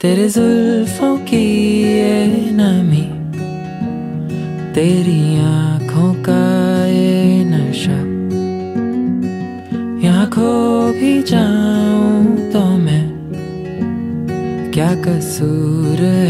तेरे जुल्फों की ये नमी, तेरी आँखों का ये नशा। यहाँ खो भी जाऊँ तो मैं, क्या कसूर है